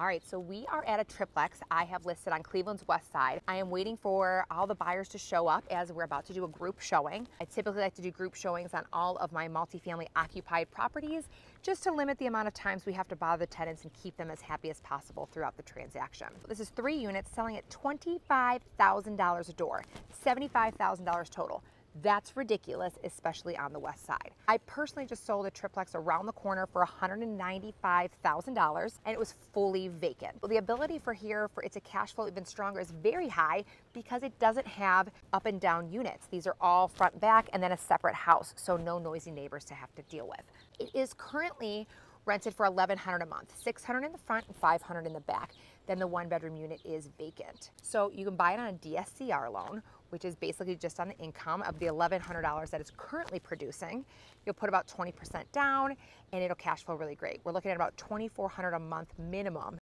All right, so we are at a triplex I have listed on Cleveland's west side. I am waiting for all the buyers to show up as we're about to do a group showing. I typically like to do group showings on all of my multifamily occupied properties just to limit the amount of times we have to bother the tenants and keep them as happy as possible throughout the transaction. This is three units selling at $25,000 a door, $75,000 total. That's ridiculous, especially on the west side. I personally just sold a triplex around the corner for $195,000 and it was fully vacant. The ability for here for it to cash flow even stronger is very high because it doesn't have up and down units. These are all front back and then a separate house, so no noisy neighbors to have to deal with. It is currently rented for 1100 a month, 600 in the front and 500 in the back. Then the one bedroom unit is vacant. So you can buy it on a DSCR loan which is basically just on the income of the $1,100 that it's currently producing. You'll put about 20% down and it'll cash flow really great. We're looking at about 2,400 a month minimum